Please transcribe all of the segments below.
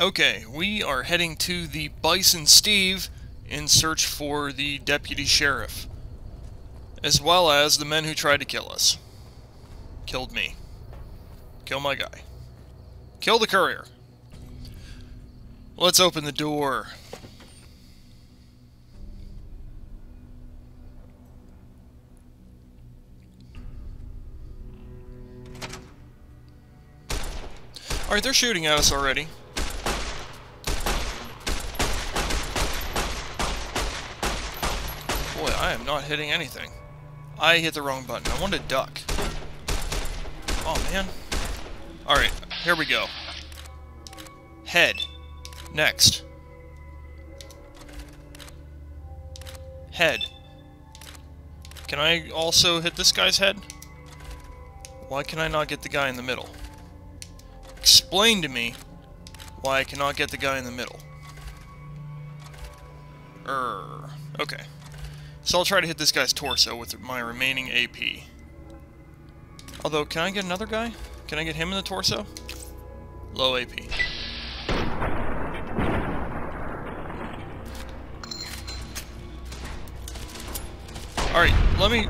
Okay, we are heading to the Bison Steve in search for the deputy sheriff, as well as the men who tried to kill us. Killed me. Kill my guy. Kill the courier. Let's open the door. Alright, they're shooting at us already. Boy, I am not hitting anything. I hit the wrong button. I wanted to duck. Oh, man. Alright, here we go. Head. Next. Head. Can I also hit this guy's head? Why can I not get the guy in the middle? Explain to me why I cannot get the guy in the middle. Err. Okay. So I'll try to hit this guy's torso with my remaining AP. Although, can I get another guy? Can I get him in the torso? Low AP. Alright, let me...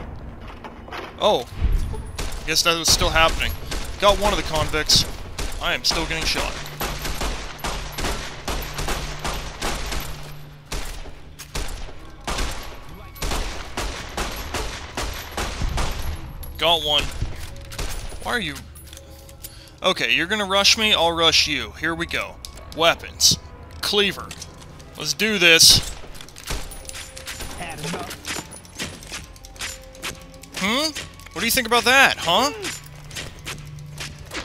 Oh. Guess that was still happening. Got one of the convicts. I am still getting shot. Got one. Why are you... Okay, you're gonna rush me, I'll rush you. Here we go. Weapons. Cleaver. Let's do this. Hmm? What do you think about that, huh?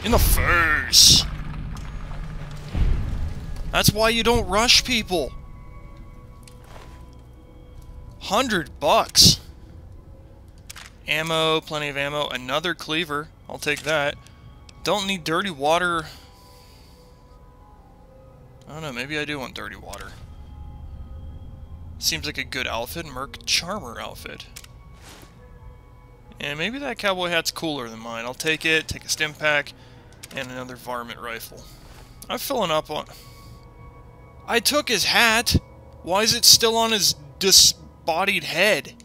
In the face! That's why you don't rush people! Hundred bucks! Ammo, plenty of ammo. Another cleaver. I'll take that. Don't need dirty water. I don't know, maybe I do want dirty water. Seems like a good outfit. Merc Charmer outfit. And maybe that cowboy hat's cooler than mine. I'll take it, take a Stimpak, and another varmint rifle. I'm filling up on... I took his hat! Why is it still on his disbodied head?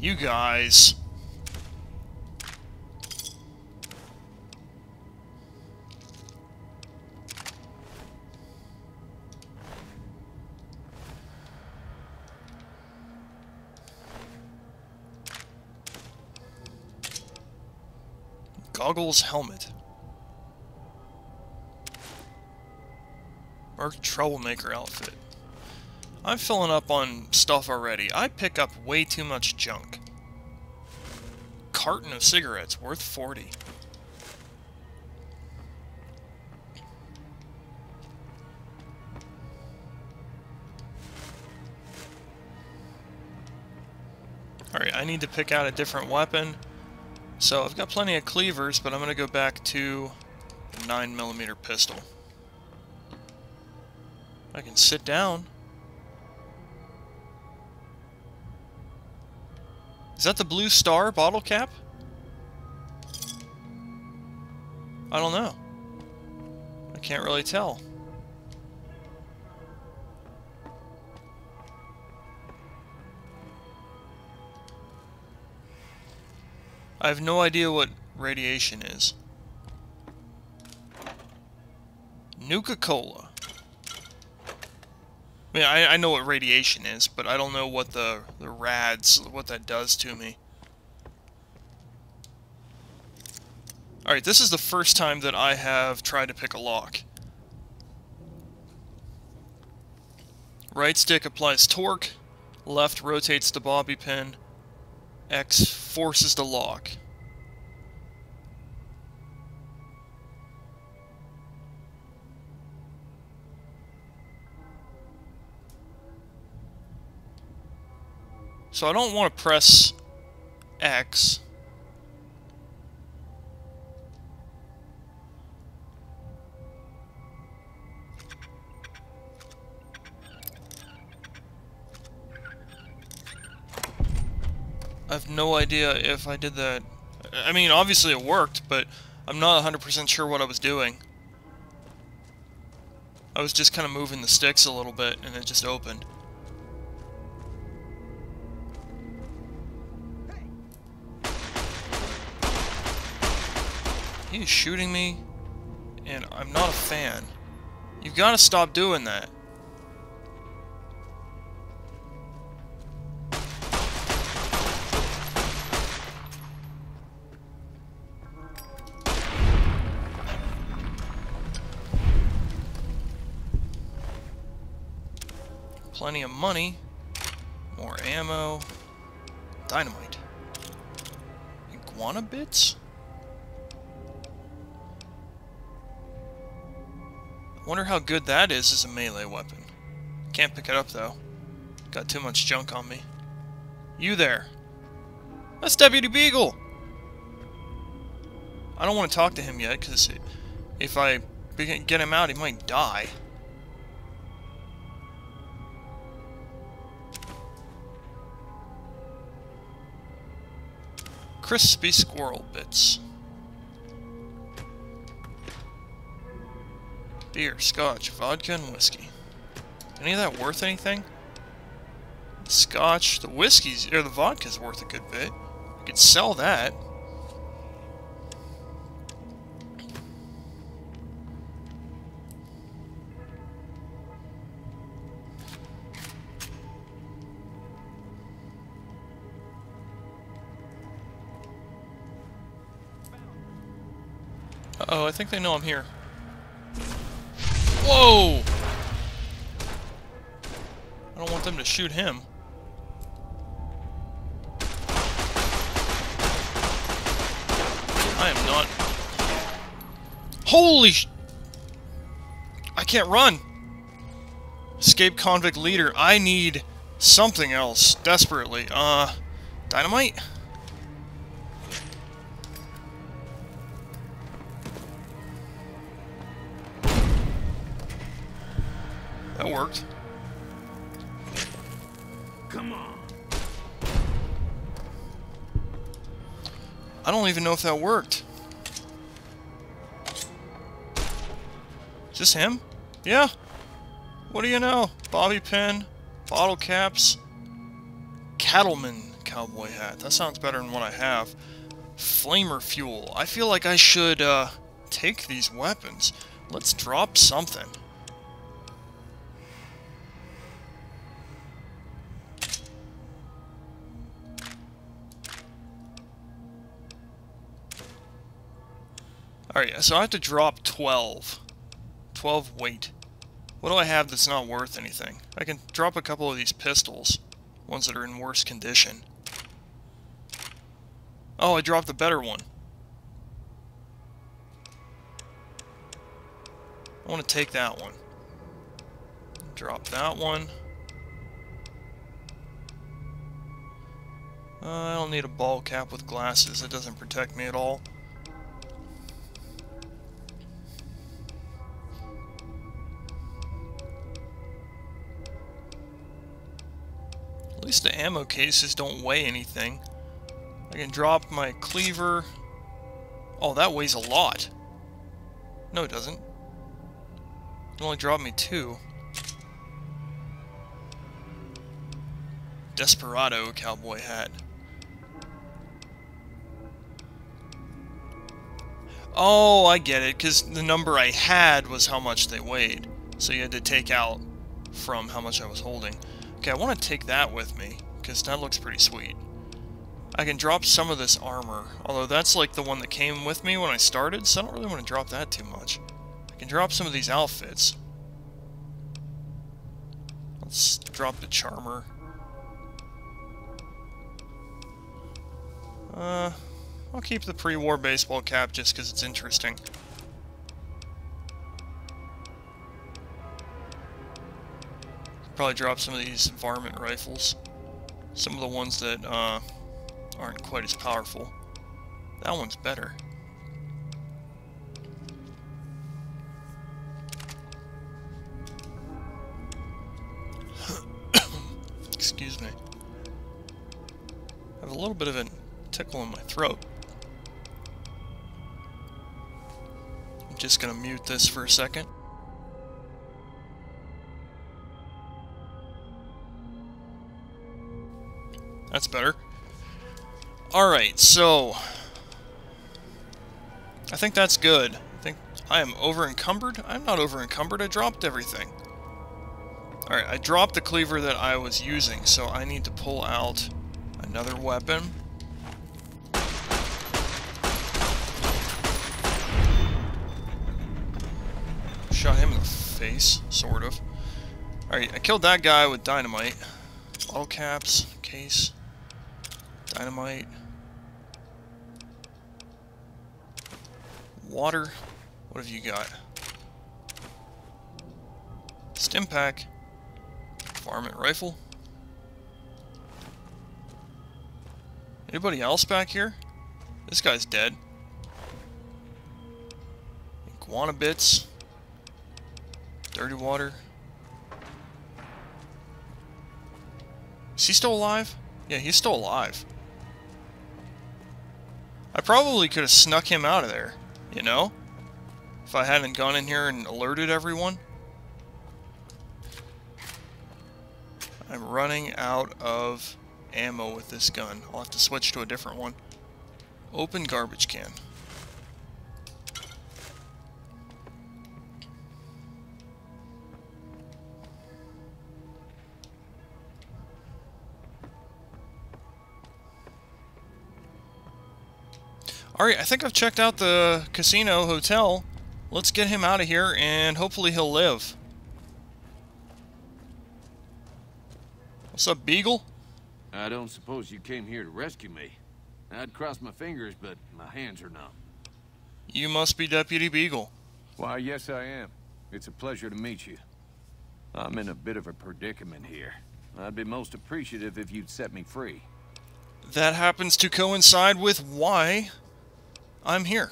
You guys. Goggles helmet. Merc Troublemaker outfit. I'm filling up on stuff already. I pick up way too much junk. Carton of cigarettes, worth 40. Alright, I need to pick out a different weapon. So I've got plenty of cleavers, but I'm going to go back to the 9mm pistol. I can sit down. Is that the blue star bottle cap? I don't know. I can't really tell. I have no idea what radiation is. Nuka-Cola. I mean, I, I know what radiation is, but I don't know what the, the rads, what that does to me. Alright, this is the first time that I have tried to pick a lock. Right stick applies torque, left rotates the bobby pin, X forces the lock. So I don't want to press X. I have no idea if I did that. I mean, obviously it worked, but I'm not 100% sure what I was doing. I was just kind of moving the sticks a little bit, and it just opened. He's shooting me, and I'm not a fan. You've got to stop doing that. Plenty of money. More ammo. Dynamite. Iguana bits? Wonder how good that is as a melee weapon. Can't pick it up though. Got too much junk on me. You there. That's Deputy Beagle! I don't want to talk to him yet, because if I get him out, he might die. Crispy squirrel bits. Beer, scotch, vodka, and whiskey. Any of that worth anything? The scotch, the whiskey's, or the vodka's worth a good bit. I could sell that. Uh oh I think they know I'm here. Whoa! I don't want them to shoot him. I am not... Holy sh... I can't run! Escape convict leader. I need something else, desperately. Uh, dynamite? Come on. I don't even know if that worked. Is this him? Yeah. What do you know? Bobby pin, bottle caps, cattleman cowboy hat. That sounds better than what I have. Flamer fuel. I feel like I should uh, take these weapons. Let's drop something. Alright, so I have to drop 12. 12 weight. What do I have that's not worth anything? I can drop a couple of these pistols. Ones that are in worse condition. Oh, I dropped the better one. I want to take that one. Drop that one. Uh, I don't need a ball cap with glasses. It doesn't protect me at all. Least the ammo cases don't weigh anything. I can drop my cleaver. Oh, that weighs a lot. No, it doesn't. It only dropped me two. Desperado cowboy hat. Oh, I get it, because the number I had was how much they weighed. So you had to take out from how much I was holding. Okay, I want to take that with me, because that looks pretty sweet. I can drop some of this armor, although that's like the one that came with me when I started, so I don't really want to drop that too much. I can drop some of these outfits. Let's drop the charmer. Uh, I'll keep the pre-war baseball cap just because it's interesting. Probably drop some of these varmint rifles. Some of the ones that uh, aren't quite as powerful. That one's better. Excuse me. I have a little bit of a tickle in my throat. I'm just gonna mute this for a second. That's better. Alright, so... I think that's good. I think I am over encumbered. I'm not over encumbered. I dropped everything. Alright, I dropped the cleaver that I was using, so I need to pull out another weapon. Shot him in the face, sort of. Alright, I killed that guy with dynamite. Bottle caps, case, dynamite. Water. What have you got? Stimpak. Varmint rifle. Anybody else back here? This guy's dead. Iguana bits. Dirty water. Is he still alive? Yeah, he's still alive. I probably could have snuck him out of there, you know? If I hadn't gone in here and alerted everyone. I'm running out of ammo with this gun. I'll have to switch to a different one. Open garbage can. Alright, I think I've checked out the casino hotel. Let's get him out of here, and hopefully he'll live. What's up, Beagle? I don't suppose you came here to rescue me. I'd cross my fingers, but my hands are numb. You must be Deputy Beagle. Why, yes I am. It's a pleasure to meet you. I'm in a bit of a predicament here. I'd be most appreciative if you'd set me free. That happens to coincide with why I'm here.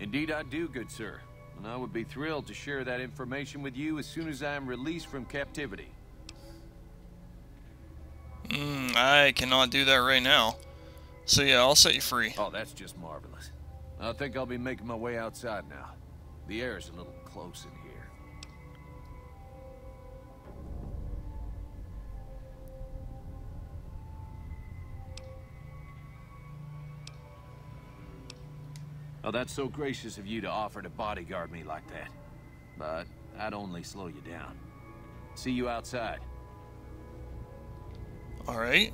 Indeed I do, good sir. And I would be thrilled to share that information with you as soon as I am released from captivity. Hmm, I cannot do that right now. So yeah, I'll set you free. Oh, that's just marvelous. I think I'll be making my way outside now. The air is a little close in here. Oh, that's so gracious of you to offer to bodyguard me like that. But I'd only slow you down. See you outside. Alright.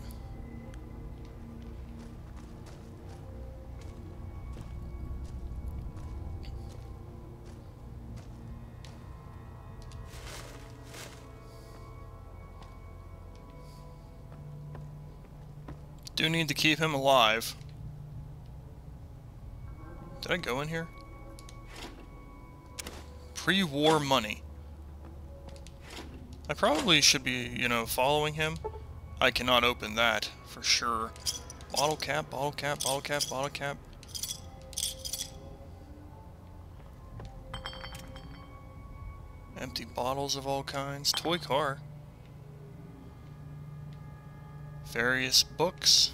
Do need to keep him alive. Did I go in here? Pre-war money. I probably should be, you know, following him. I cannot open that, for sure. Bottle cap, bottle cap, bottle cap, bottle cap. Empty bottles of all kinds. Toy car. Various books.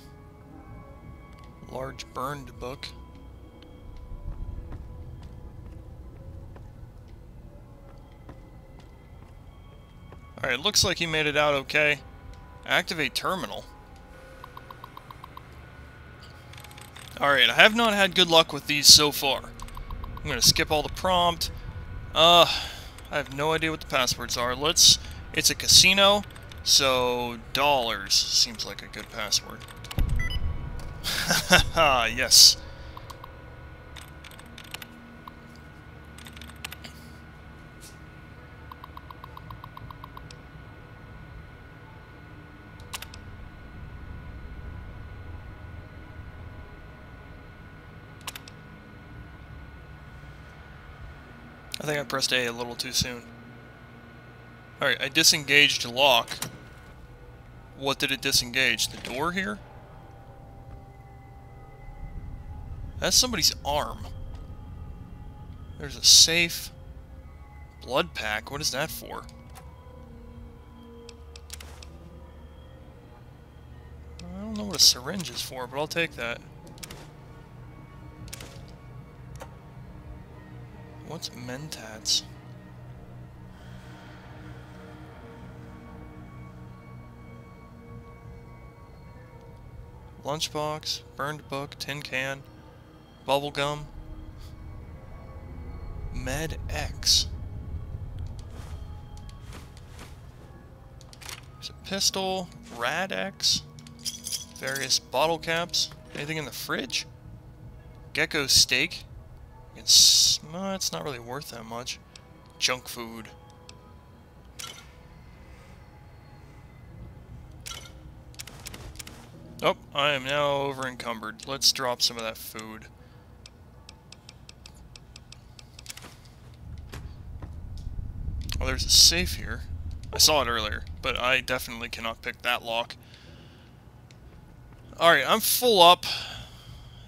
Large burned book. Alright, looks like he made it out okay. Activate terminal. Alright, I have not had good luck with these so far. I'm going to skip all the prompt. Uh, I have no idea what the passwords are. Let's... It's a casino, so dollars seems like a good password. Yes. I think I pressed A a little too soon. Alright, I disengaged lock. What did it disengage? The door here? That's somebody's arm. There's a safe. Blood pack. What is that for? I don't know what a syringe is for, but I'll take that. What's Mentats? Lunchbox, burned book, tin can, bubble gum, Med X. There's a pistol, Rad X, various bottle caps. Anything in the fridge? Gecko steak. It's, no, it's not really worth that much. Junk food. Oh, I am now over encumbered. Let's drop some of that food. Oh, there's a safe here. I saw it earlier, but I definitely cannot pick that lock. Alright, I'm full up.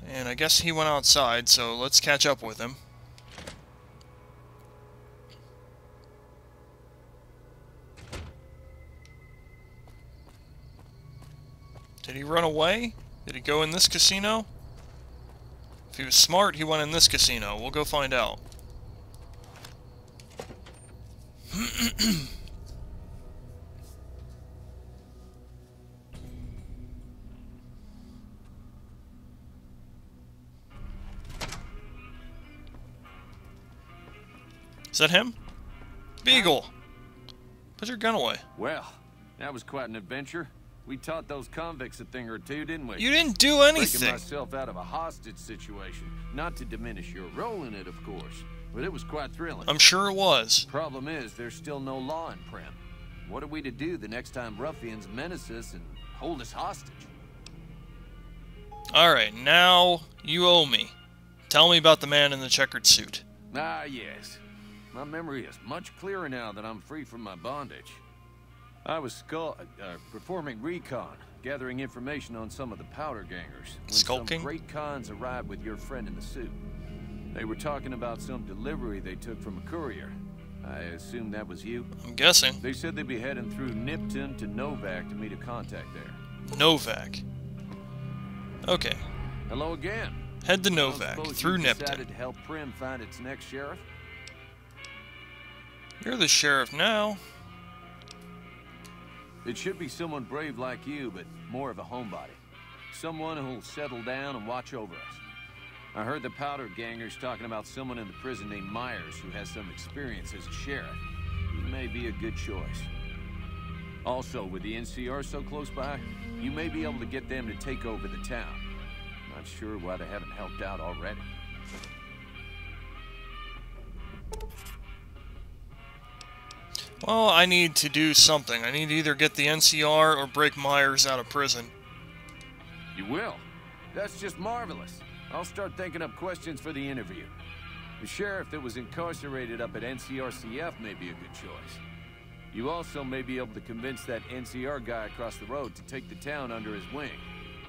And I guess he went outside, so let's catch up with him. Did he run away? Did he go in this casino? If he was smart, he went in this casino. We'll go find out. Is that him? Beagle! Put your gun away. Well, that was quite an adventure. We taught those convicts a thing or two, didn't we? You didn't do anything. Breaking myself out of a hostage situation. Not to diminish your role in it, of course, but it was quite thrilling. I'm sure it was. Problem is, there's still no law in Primm. What are we to do the next time ruffians menace us and hold us hostage? Alright, now you owe me. Tell me about the man in the checkered suit. Ah, yes. My memory is much clearer now that I'm free from my bondage. I was skull uh, performing recon, gathering information on some of the powder gangers. When Skulking? Some Great Khans arrived with your friend in the suit. They were talking about some delivery they took from a courier. I assume that was you? I'm guessing. They said they'd be heading through Nipton to Novac to meet a contact there. Novac. Okay. Hello again. Head to I don't Novac, suppose through Nipton. decided to help Primm find its next sheriff? You're the sheriff now. It should be someone brave like you, but more of a homebody. Someone who'll settle down and watch over us. I heard the powder gangers talking about someone in the prison named Meyers who has some experience as a sheriff. He may be a good choice. Also, with the NCR so close by, you may be able to get them to take over the town. Not sure why they haven't helped out already. Well, I need to do something. I need to either get the NCR or break Meyers out of prison. You will? That's just marvelous. I'll start thinking up questions for the interview. The sheriff that was incarcerated up at NCRCF may be a good choice. You also may be able to convince that NCR guy across the road to take the town under his wing.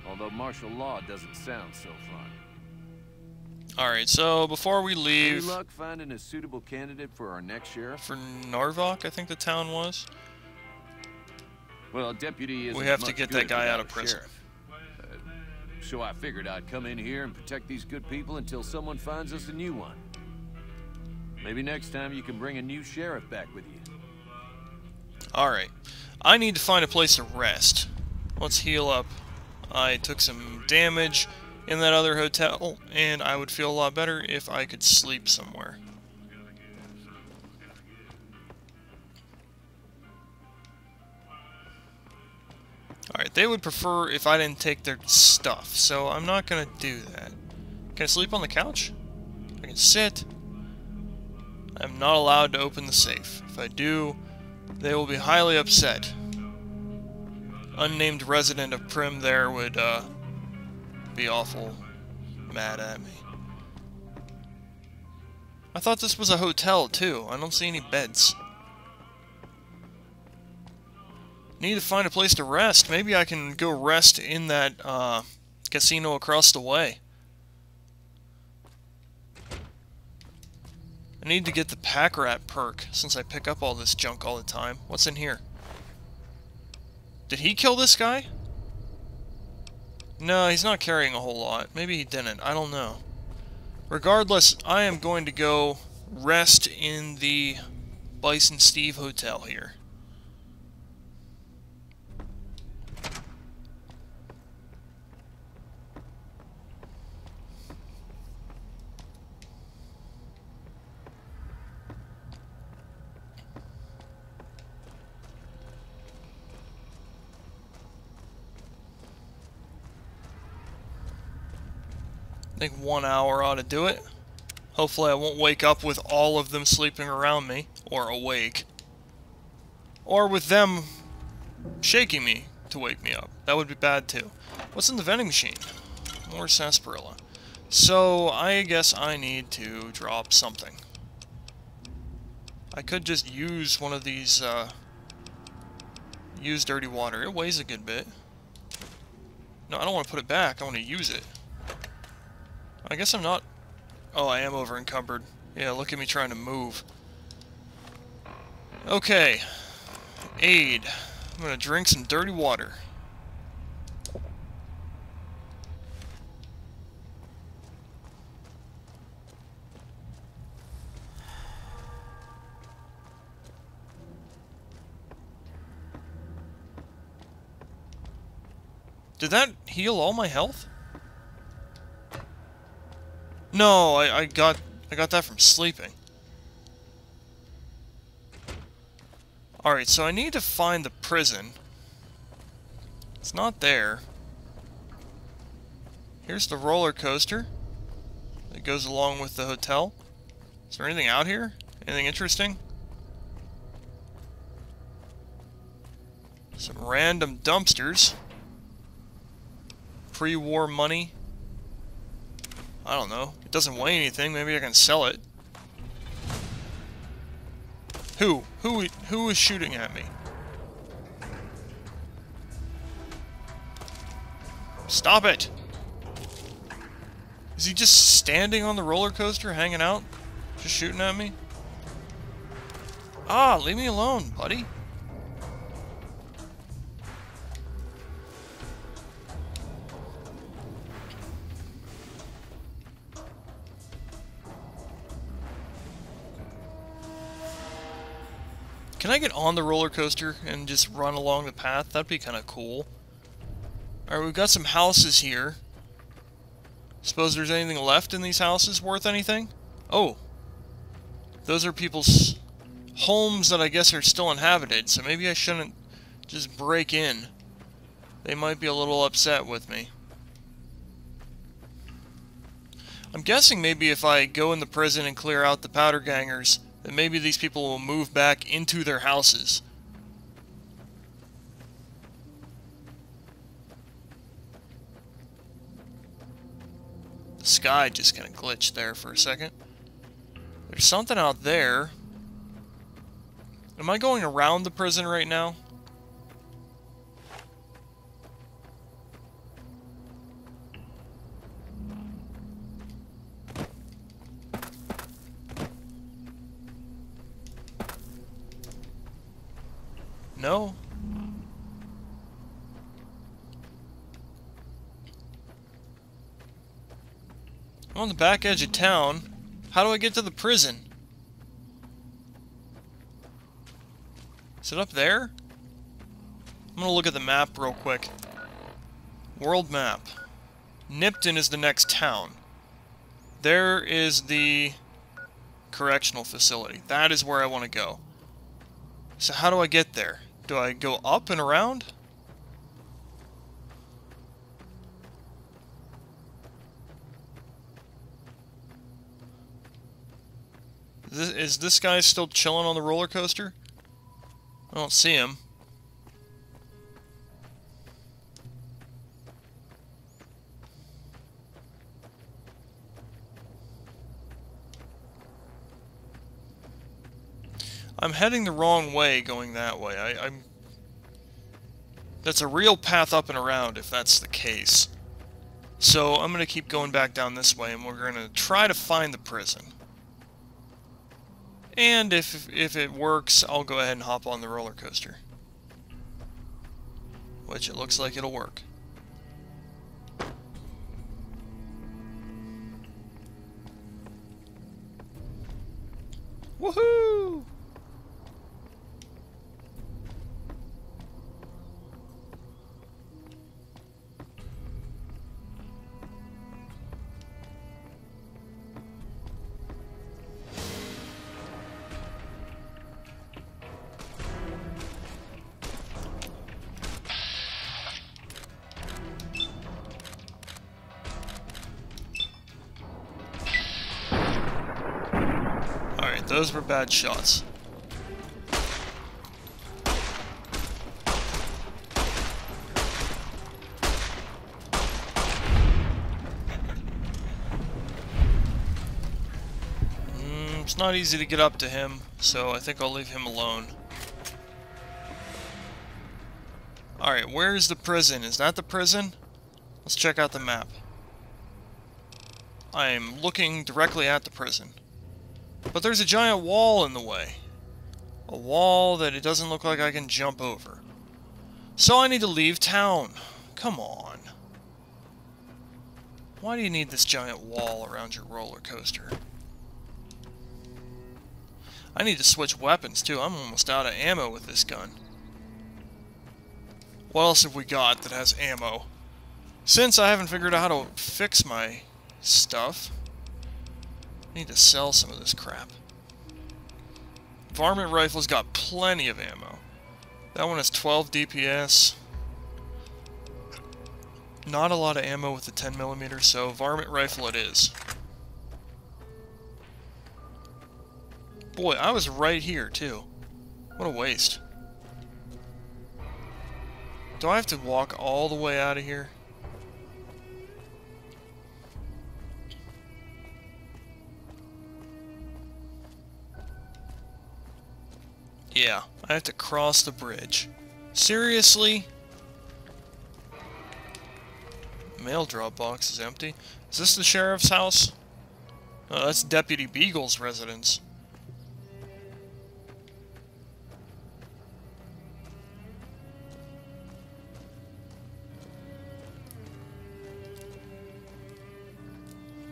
Although martial law doesn't sound so fun. Alright, so before we Any leave luck finding a suitable candidate for our next sheriff? for Narvok, I think the town was. Well, deputy is. We have to get that guy out of prison. Uh, so I figured I'd come in here and protect these good people until someone finds us a new one. Maybe next time you can bring a new sheriff back with you. Alright. I need to find a place to rest. Let's heal up. I took some damage in that other hotel, and I would feel a lot better if I could sleep somewhere. Alright, they would prefer if I didn't take their stuff, so I'm not gonna do that. Can I sleep on the couch? I can sit. I'm not allowed to open the safe. If I do, they will be highly upset. Unnamed resident of Primm there would, uh, be awful mad at me. I thought this was a hotel, too. I don't see any beds. Need to find a place to rest. Maybe I can go rest in that, uh, casino across the way. I need to get the pack rat perk, since I pick up all this junk all the time. What's in here? Did he kill this guy? No, he's not carrying a whole lot. Maybe he didn't. I don't know. Regardless, I am going to go rest in the Bison Steve Hotel here. I think one hour ought to do it. Hopefully I won't wake up with all of them sleeping around me, or awake. Or with them shaking me to wake me up. That would be bad too. What's in the vending machine? More sarsaparilla. So, I guess I need to drop something. I could just use one of these, uh, use dirty water. It weighs a good bit. No, I don't want to put it back. I want to use it. I guess I'm not... Oh, I am over encumbered. Yeah, look at me trying to move. Okay. Aid. I'm gonna drink some dirty water. Did that heal all my health? No, I, I got I got that from sleeping. Alright, so I need to find the prison. It's not there. Here's the roller coaster that goes along with the hotel. Is there anything out here? Anything interesting? Some random dumpsters. Pre-war money. I don't know. It doesn't weigh anything. Maybe I can sell it. Who? Who? Who is shooting at me? Stop it! Is he just standing on the roller coaster, hanging out? Just shooting at me? Ah, leave me alone, buddy. Can I get on the roller coaster and just run along the path? That'd be kind of cool. Alright, we've got some houses here. Suppose there's anything left in these houses worth anything? Oh. Those are people's homes that I guess are still inhabited, so maybe I shouldn't just break in. They might be a little upset with me. I'm guessing maybe if I go in the prison and clear out the powder gangers, then maybe these people will move back into their houses. The sky just kind of glitched there for a second. There's something out there. Am I going around the prison right now? No? I'm on the back edge of town. How do I get to the prison? Is it up there? I'm gonna look at the map real quick. World map. Nipton is the next town. There is the correctional facility. That is where I want to go. So how do I get there? Do I go up and around? This, is this guy still chilling on the roller coaster? I don't see him. I'm heading the wrong way going that way. I, am That's a real path up and around if that's the case. So I'm going to keep going back down this way and we're going to try to find the prison. And if, if it works, I'll go ahead and hop on the roller coaster. Which it looks like it'll work. Woohoo! Those were bad shots. Mm, it's not easy to get up to him, so I think I'll leave him alone. Alright, where's the prison? Is that the prison? Let's check out the map. I am looking directly at the prison. But there's a giant wall in the way. A wall that it doesn't look like I can jump over. So I need to leave town. Come on. Why do you need this giant wall around your roller coaster? I need to switch weapons too. I'm almost out of ammo with this gun. What else have we got that has ammo? Since I haven't figured out how to fix my stuff, Need to sell some of this crap. Varmint rifle's got plenty of ammo. That one has 12 DPS. Not a lot of ammo with the 10mm, so varmint rifle it is. Boy, I was right here, too. What a waste. Do I have to walk all the way out of here? Yeah, I have to cross the bridge. Seriously? Mail drop box is empty. Is this the sheriff's house? Oh, that's Deputy Beagle's residence.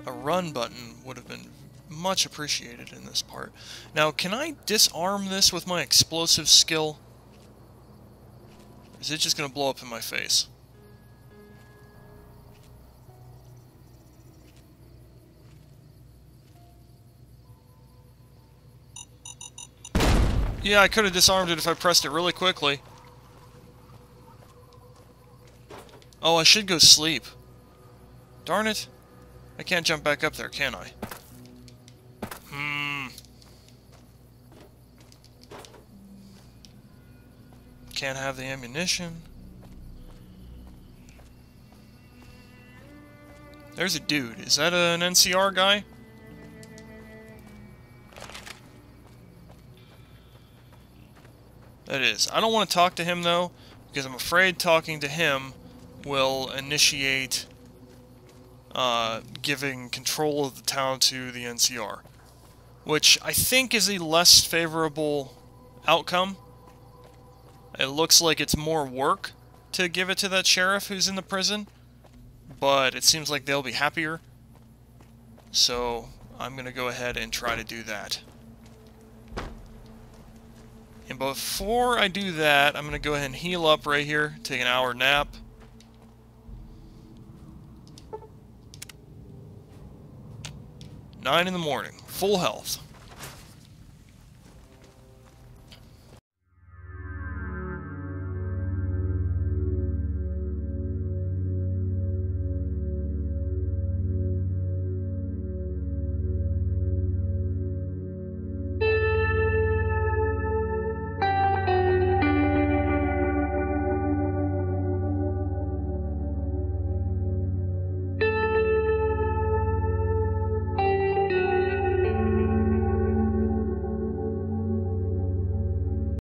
A run button would have been much appreciated in this part. Now, can I disarm this with my explosive skill? Is it just going to blow up in my face? Yeah, I could have disarmed it if I pressed it really quickly. Oh, I should go sleep. Darn it. I can't jump back up there, can I? Hmm. Can't have the ammunition. There's a dude. Is that an NCR guy? That is. I don't want to talk to him, though, because I'm afraid talking to him will initiate uh, giving control of the town to the NCR. Which I think is a less favorable outcome. It looks like it's more work to give it to that sheriff who's in the prison, but it seems like they'll be happier. So I'm going to go ahead and try to do that. And before I do that, I'm going to go ahead and heal up right here, take an hour nap. Nine in the morning, full health.